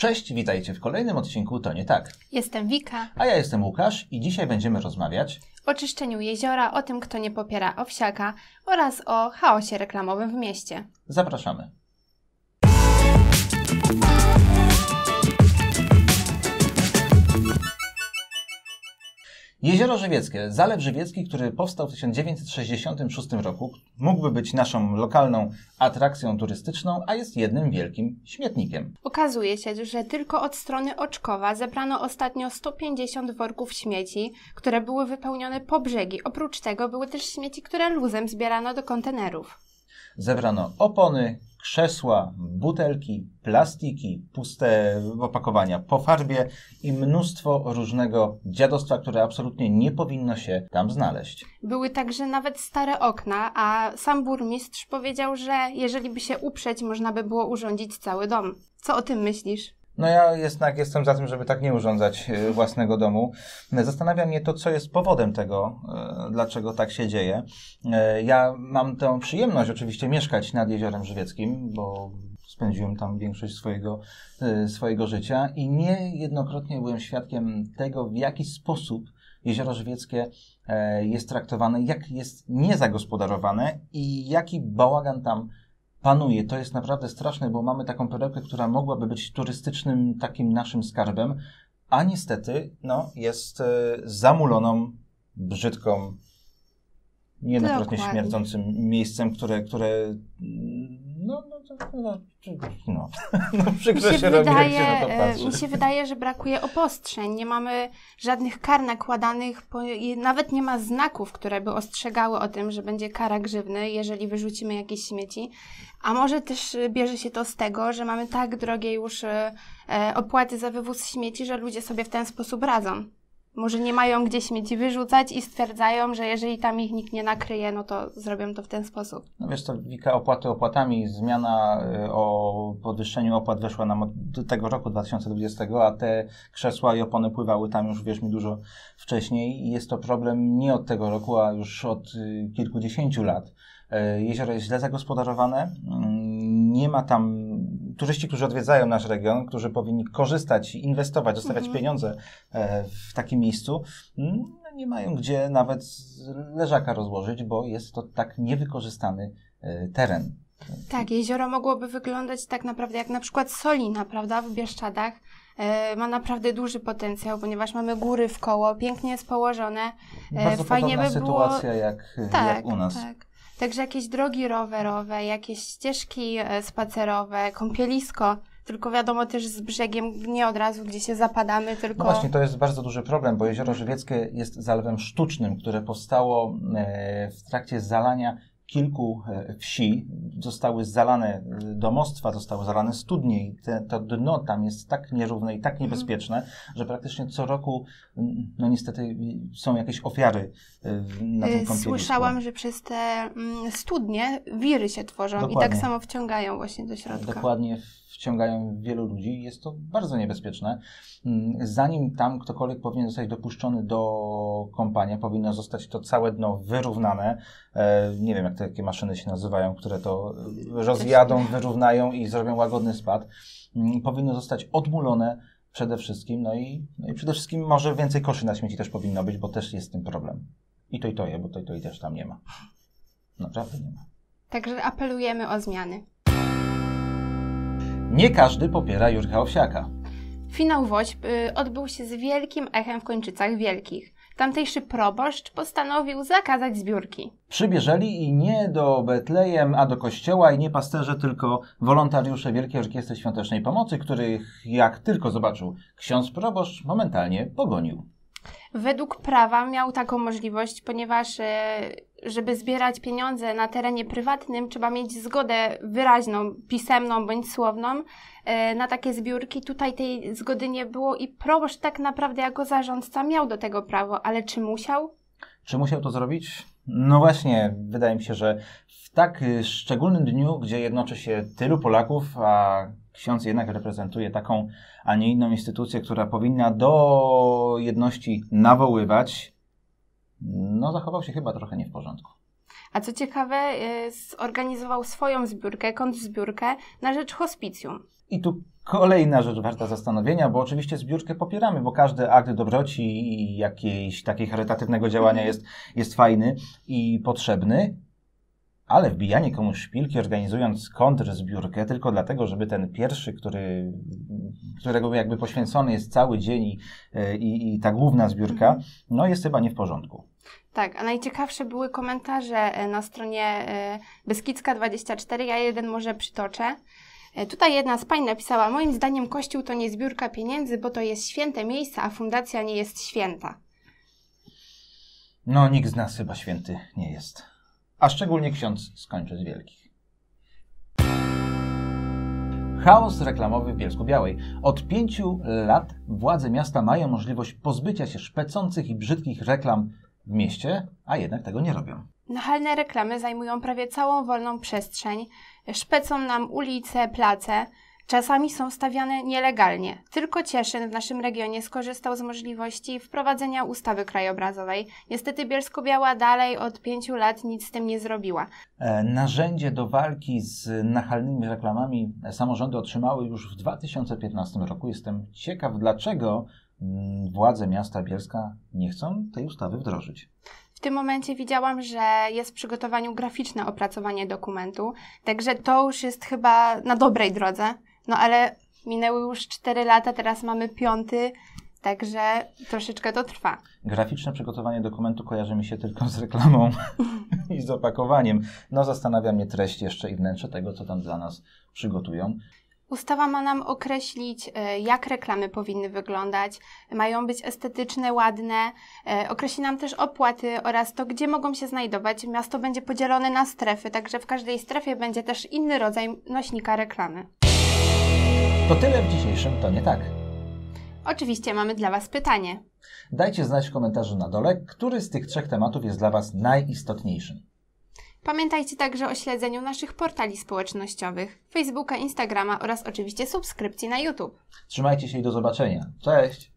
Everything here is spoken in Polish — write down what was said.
Cześć, witajcie w kolejnym odcinku To Nie Tak. Jestem Wika. A ja jestem Łukasz i dzisiaj będziemy rozmawiać o czyszczeniu jeziora, o tym, kto nie popiera owsiaka oraz o chaosie reklamowym w mieście. Zapraszamy. Jezioro Żywieckie, Zalew Żywiecki, który powstał w 1966 roku, mógłby być naszą lokalną atrakcją turystyczną, a jest jednym wielkim śmietnikiem. Okazuje się, że tylko od strony Oczkowa zebrano ostatnio 150 worków śmieci, które były wypełnione po brzegi. Oprócz tego były też śmieci, które luzem zbierano do kontenerów. Zebrano opony, krzesła, butelki, plastiki, puste opakowania po farbie i mnóstwo różnego dziadostwa, które absolutnie nie powinno się tam znaleźć. Były także nawet stare okna, a sam burmistrz powiedział, że jeżeli by się uprzeć, można by było urządzić cały dom. Co o tym myślisz? No ja jednak jestem za tym, żeby tak nie urządzać e, własnego domu. Zastanawia mnie to, co jest powodem tego, e, dlaczego tak się dzieje. E, ja mam tę przyjemność oczywiście mieszkać nad Jeziorem Żywieckim, bo spędziłem tam większość swojego, swojego życia i niejednokrotnie byłem świadkiem tego, w jaki sposób Jezioro Żywieckie jest traktowane, jak jest niezagospodarowane i jaki bałagan tam panuje. To jest naprawdę straszne, bo mamy taką perełkę, która mogłaby być turystycznym takim naszym skarbem, a niestety no, jest e, zamuloną, brzydką, niejednokrotnie śmierdzącym miejscem, które, które no, no, no, no, no przykro mi się, się wydaje, robi, jak się na to patrzy. Mi się wydaje, że brakuje opostrzeń. Nie mamy żadnych kar nakładanych, nawet nie ma znaków, które by ostrzegały o tym, że będzie kara grzywny, jeżeli wyrzucimy jakieś śmieci. A może też bierze się to z tego, że mamy tak drogie już e, opłaty za wywóz śmieci, że ludzie sobie w ten sposób radzą. Może nie mają gdzie śmieci wyrzucać i stwierdzają, że jeżeli tam ich nikt nie nakryje, no to zrobią to w ten sposób. No wiesz to Wika, opłaty opłatami. Zmiana y, o podwyższeniu opłat weszła nam od tego roku 2020, a te krzesła i opony pływały tam już, wiesz mi, dużo wcześniej. I jest to problem nie od tego roku, a już od y, kilkudziesięciu lat. Y, jezioro jest źle zagospodarowane. Mm, nie ma tam turyści, którzy odwiedzają nasz region, którzy powinni korzystać, inwestować, zostawiać mhm. pieniądze e, w takim miejscu, mm, no nie mają gdzie nawet leżaka rozłożyć, bo jest to tak niewykorzystany e, teren. Tak, jezioro mogłoby wyglądać tak naprawdę jak na przykład Solina, prawda, w Bieszczadach. E, ma naprawdę duży potencjał, ponieważ mamy góry w koło, pięknie jest położone. Bardzo Fajnie by sytuacja było... jak, tak, jak u nas. Tak. Także jakieś drogi rowerowe, jakieś ścieżki e, spacerowe, kąpielisko. Tylko wiadomo też z brzegiem, nie od razu, gdzie się zapadamy, tylko... No właśnie, to jest bardzo duży problem, bo Jezioro Żywieckie jest zalewem sztucznym, które powstało e, w trakcie zalania kilku e, wsi zostały zalane e, domostwa, zostały zalane studnie i te, to dno tam jest tak nierówne i tak mhm. niebezpieczne, że praktycznie co roku, no niestety, są jakieś ofiary e, na tym kąpielisku. Słyszałam, że przez te studnie wiry się tworzą Dokładnie. i tak samo wciągają właśnie do środka. Dokładnie wciągają wielu ludzi. Jest to bardzo niebezpieczne. Mm, zanim tam ktokolwiek powinien zostać dopuszczony do kąpania, powinno zostać to całe dno wyrównane. E, nie wiem, jak takie maszyny się nazywają, które to rozjadą, wyrównają i zrobią łagodny spad. Mm, powinno zostać odmulone przede wszystkim. No i, no i przede wszystkim może więcej koszy na śmieci też powinno być, bo też jest z tym problem. I to i to je, bo to i to i też tam nie ma. Naprawdę nie ma. Także apelujemy o zmiany. Nie każdy popiera Jurka Owsiaka. Finał WOŚP y, odbył się z wielkim echem w Kończycach Wielkich. Tamtejszy proboszcz postanowił zakazać zbiórki. Przybierzeli i nie do Betlejem, a do kościoła i nie pasterze, tylko wolontariusze Wielkiej Orkiestry Świątecznej Pomocy, których jak tylko zobaczył ksiądz proboszcz, momentalnie pogonił. Według prawa miał taką możliwość, ponieważ e, żeby zbierać pieniądze na terenie prywatnym, trzeba mieć zgodę wyraźną, pisemną bądź słowną e, na takie zbiórki. Tutaj tej zgody nie było i proboszcz tak naprawdę jako zarządca miał do tego prawo, ale czy musiał? Czy musiał to zrobić? No właśnie, wydaje mi się, że w tak y, szczególnym dniu, gdzie jednoczy się tylu Polaków, a ksiądz jednak reprezentuje taką, a nie inną instytucję, która powinna do jedności nawoływać, no zachował się chyba trochę nie w porządku. A co ciekawe, y, zorganizował swoją zbiórkę, kontrzbiórkę na rzecz hospicjum. I tu kolejna rzecz warta zastanowienia, bo oczywiście zbiórkę popieramy, bo każdy akt dobroci i jakiejś takiego charytatywnego działania jest, jest fajny i potrzebny, ale wbijanie komuś szpilki, organizując kontrzbiórkę tylko dlatego, żeby ten pierwszy, który, którego jakby poświęcony jest cały dzień i, i, i ta główna zbiórka, no jest chyba nie w porządku. Tak, a najciekawsze były komentarze e, na stronie e, Beskidzka24. Ja jeden może przytoczę. E, tutaj jedna z pań napisała: Moim zdaniem Kościół to nie zbiórka pieniędzy, bo to jest święte miejsce, a fundacja nie jest święta. No, nikt z nas chyba święty nie jest. A szczególnie ksiądz z wielkich. Chaos reklamowy w Bielsku Białej. Od pięciu lat władze miasta mają możliwość pozbycia się szpecących i brzydkich reklam w mieście, a jednak tego nie robią. Nachalne reklamy zajmują prawie całą wolną przestrzeń, szpecą nam ulice, place, czasami są stawiane nielegalnie. Tylko Cieszyn w naszym regionie skorzystał z możliwości wprowadzenia ustawy krajobrazowej. Niestety Bielsko-Biała dalej od pięciu lat nic z tym nie zrobiła. E, narzędzie do walki z nachalnymi reklamami samorządy otrzymały już w 2015 roku. Jestem ciekaw, dlaczego mm, władze miasta Bielska nie chcą tej ustawy wdrożyć. W tym momencie widziałam, że jest w przygotowaniu graficzne opracowanie dokumentu, także to już jest chyba na dobrej drodze. No ale minęły już 4 lata, teraz mamy piąty, także troszeczkę to trwa. Graficzne przygotowanie dokumentu kojarzy mi się tylko z reklamą i z opakowaniem. No zastanawia mnie treść jeszcze i wnętrze tego, co tam dla nas przygotują. Ustawa ma nam określić, e, jak reklamy powinny wyglądać, mają być estetyczne, ładne, e, określi nam też opłaty oraz to, gdzie mogą się znajdować. Miasto będzie podzielone na strefy, także w każdej strefie będzie też inny rodzaj nośnika reklamy. To tyle w dzisiejszym To nie tak. Oczywiście mamy dla Was pytanie. Dajcie znać w komentarzu na dole, który z tych trzech tematów jest dla Was najistotniejszym. Pamiętajcie także o śledzeniu naszych portali społecznościowych, Facebooka, Instagrama oraz oczywiście subskrypcji na YouTube. Trzymajcie się i do zobaczenia. Cześć!